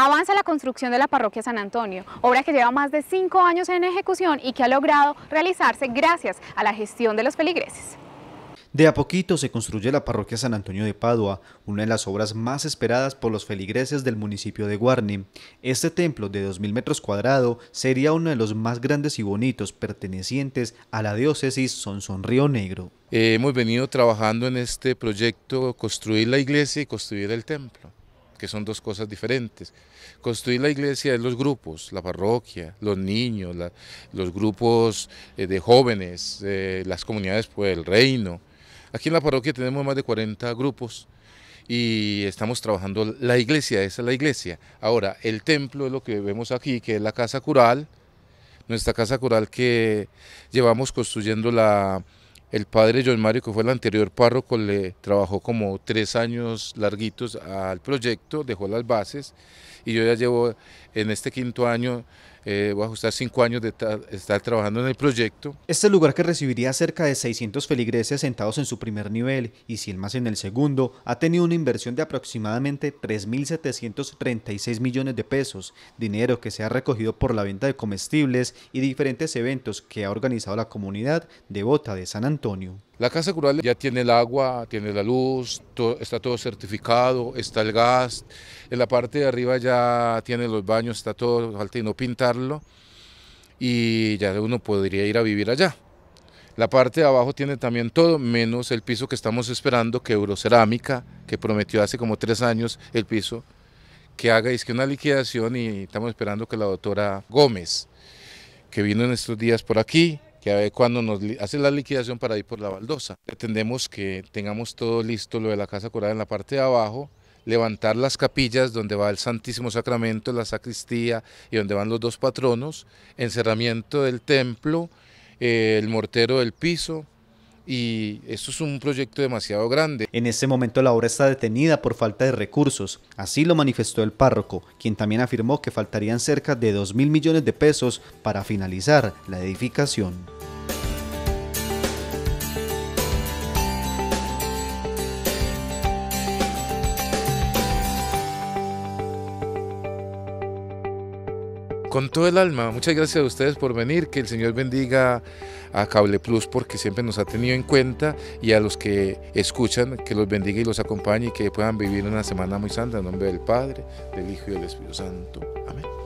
Avanza la construcción de la parroquia San Antonio, obra que lleva más de cinco años en ejecución y que ha logrado realizarse gracias a la gestión de los feligreses. De a poquito se construye la parroquia San Antonio de Padua, una de las obras más esperadas por los feligreses del municipio de Guarni. Este templo de 2.000 metros cuadrados sería uno de los más grandes y bonitos pertenecientes a la diócesis Sonsón Río Negro. hemos venido trabajando en este proyecto, construir la iglesia y construir el templo que son dos cosas diferentes. Construir la iglesia es los grupos, la parroquia, los niños, los grupos eh, de jóvenes, eh, las comunidades por el reino. Aquí en la parroquia tenemos más de 40 grupos y estamos trabajando la iglesia, esa es la iglesia. Ahora, el templo es lo que vemos aquí, que es la casa cural, nuestra casa cural que llevamos construyendo la el padre John Mario, que fue el anterior párroco, le trabajó como tres años larguitos al proyecto, dejó las bases y yo ya llevo en este quinto año eh, voy a ajustar cinco años de estar trabajando en el proyecto. Este lugar que recibiría cerca de 600 feligreses sentados en su primer nivel y 100 más en el segundo, ha tenido una inversión de aproximadamente 3.736 millones de pesos, dinero que se ha recogido por la venta de comestibles y diferentes eventos que ha organizado la comunidad devota de San Antonio. La casa cural ya tiene el agua, tiene la luz, está todo certificado, está el gas. En la parte de arriba ya tiene los baños, está todo, falta no pintarlo. Y ya uno podría ir a vivir allá. La parte de abajo tiene también todo, menos el piso que estamos esperando, que Eurocerámica, que prometió hace como tres años el piso, que haga es que una liquidación y estamos esperando que la doctora Gómez, que vino en estos días por aquí, que cuando nos hace la liquidación para ir por la baldosa. Pretendemos que tengamos todo listo lo de la Casa Coral en la parte de abajo, levantar las capillas donde va el Santísimo Sacramento, la sacristía y donde van los dos patronos, encerramiento del templo, eh, el mortero del piso, y esto es un proyecto demasiado grande. En este momento la obra está detenida por falta de recursos, así lo manifestó el párroco, quien también afirmó que faltarían cerca de 2 mil millones de pesos para finalizar la edificación. Con todo el alma, muchas gracias a ustedes por venir, que el Señor bendiga a Cable Plus porque siempre nos ha tenido en cuenta y a los que escuchan, que los bendiga y los acompañe y que puedan vivir una semana muy santa en nombre del Padre, del Hijo y del Espíritu Santo. Amén.